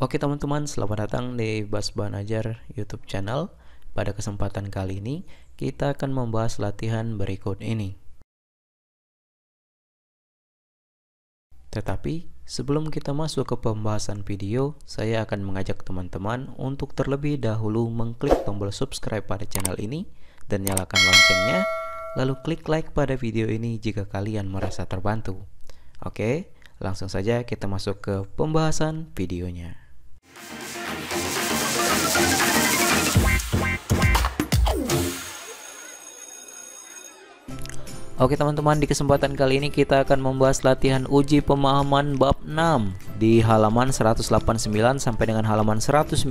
Oke teman-teman, selamat datang di Bas Banajar YouTube channel. Pada kesempatan kali ini, kita akan membahas latihan berikut ini. Tetapi, sebelum kita masuk ke pembahasan video, saya akan mengajak teman-teman untuk terlebih dahulu mengklik tombol subscribe pada channel ini dan nyalakan loncengnya, lalu klik like pada video ini jika kalian merasa terbantu. Oke, langsung saja kita masuk ke pembahasan videonya. Oke teman-teman, di kesempatan kali ini kita akan membahas latihan uji pemahaman bab 6 di halaman 189 sampai dengan halaman 190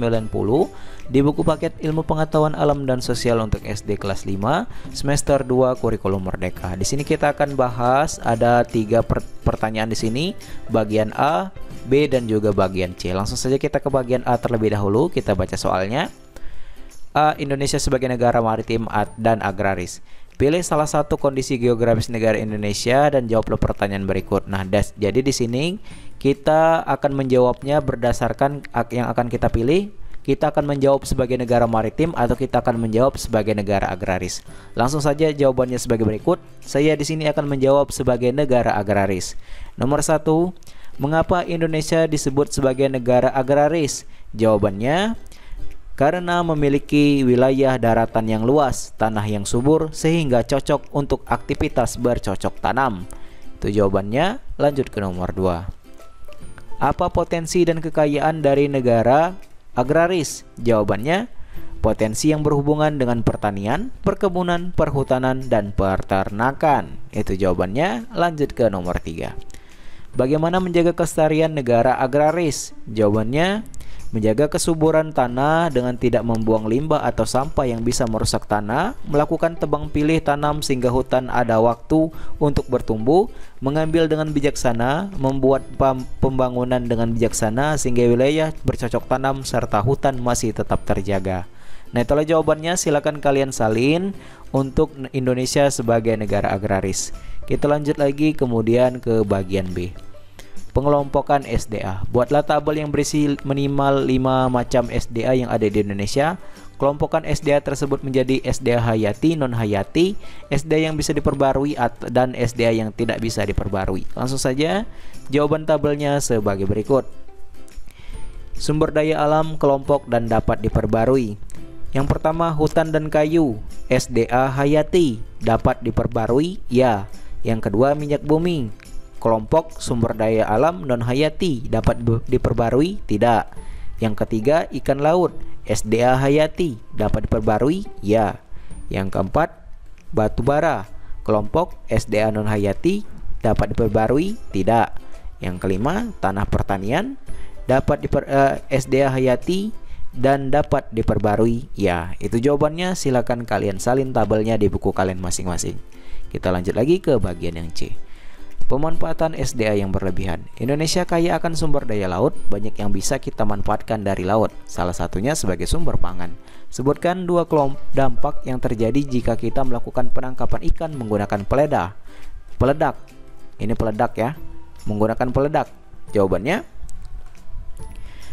di buku paket Ilmu Pengetahuan Alam dan Sosial untuk SD kelas 5 semester 2 kurikulum merdeka. Di sini kita akan bahas ada tiga per pertanyaan di sini, bagian A, B dan juga bagian C. Langsung saja kita ke bagian A terlebih dahulu, kita baca soalnya. A. Indonesia sebagai negara maritim dan agraris. Pilih salah satu kondisi geografis negara Indonesia dan jawablah pertanyaan berikut. Nah, das, jadi di sini kita akan menjawabnya berdasarkan yang akan kita pilih. Kita akan menjawab sebagai negara maritim atau kita akan menjawab sebagai negara agraris. Langsung saja jawabannya sebagai berikut. Saya di sini akan menjawab sebagai negara agraris. Nomor satu, mengapa Indonesia disebut sebagai negara agraris? Jawabannya karena memiliki wilayah daratan yang luas, tanah yang subur, sehingga cocok untuk aktivitas bercocok tanam. Itu jawabannya. Lanjut ke nomor 2. Apa potensi dan kekayaan dari negara agraris? Jawabannya, potensi yang berhubungan dengan pertanian, perkebunan, perhutanan, dan peternakan. Itu jawabannya. Lanjut ke nomor 3. Bagaimana menjaga kelestarian negara agraris? Jawabannya, menjaga kesuburan tanah dengan tidak membuang limbah atau sampah yang bisa merusak tanah, melakukan tebang pilih tanam sehingga hutan ada waktu untuk bertumbuh, mengambil dengan bijaksana, membuat pembangunan dengan bijaksana sehingga wilayah bercocok tanam serta hutan masih tetap terjaga. Nah itulah jawabannya silakan kalian salin untuk Indonesia sebagai negara agraris. Kita lanjut lagi kemudian ke bagian B. Pengelompokan SDA. Buatlah tabel yang berisi minimal 5 macam SDA yang ada di Indonesia. Kelompokan SDA tersebut menjadi SDA hayati, non hayati, SDA yang bisa diperbarui dan SDA yang tidak bisa diperbarui. Langsung saja jawaban tabelnya sebagai berikut. Sumber daya alam kelompok dan dapat diperbarui. Yang pertama hutan dan kayu, SDA hayati, dapat diperbarui? Ya. Yang kedua minyak bumi, kelompok sumber daya alam non hayati dapat diperbarui? Tidak. Yang ketiga, ikan laut SDA hayati dapat diperbarui? Ya. Yang keempat, batu bara kelompok SDA non hayati dapat diperbarui? Tidak. Yang kelima, tanah pertanian dapat diper, uh, eh, SDA hayati dan dapat diperbarui? Ya, itu jawabannya. Silakan kalian salin tabelnya di buku kalian masing-masing. Kita lanjut lagi ke bagian yang C. Pemanfaatan SDA yang berlebihan. Indonesia kaya akan sumber daya laut, banyak yang bisa kita manfaatkan dari laut. Salah satunya sebagai sumber pangan. Sebutkan dua kelompok dampak yang terjadi jika kita melakukan penangkapan ikan menggunakan peledak. Peledak. Ini peledak ya. Menggunakan peledak. Jawabannya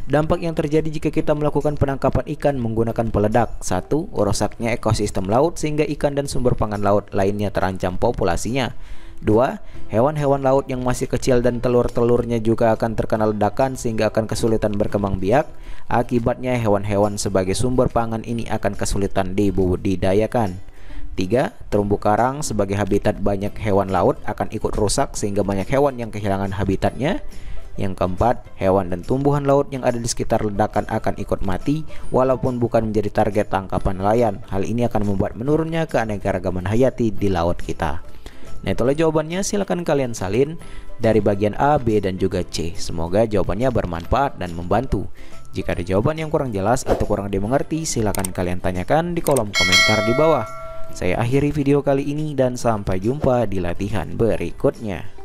Dampak yang terjadi jika kita melakukan penangkapan ikan menggunakan peledak. Satu, Rusaknya ekosistem laut sehingga ikan dan sumber pangan laut lainnya terancam populasinya. Dua, hewan-hewan laut yang masih kecil dan telur-telurnya juga akan terkena ledakan sehingga akan kesulitan berkembang biak. Akibatnya hewan-hewan sebagai sumber pangan ini akan kesulitan dibudidayakan. Tiga, Terumbu karang sebagai habitat banyak hewan laut akan ikut rusak sehingga banyak hewan yang kehilangan habitatnya. Yang keempat, hewan dan tumbuhan laut yang ada di sekitar ledakan akan ikut mati walaupun bukan menjadi target tangkapan nelayan. Hal ini akan membuat menurunnya keanekaragaman hayati di laut kita. Nah itulah jawabannya silahkan kalian salin dari bagian A, B, dan juga C. Semoga jawabannya bermanfaat dan membantu. Jika ada jawaban yang kurang jelas atau kurang dimengerti, silahkan kalian tanyakan di kolom komentar di bawah. Saya akhiri video kali ini dan sampai jumpa di latihan berikutnya.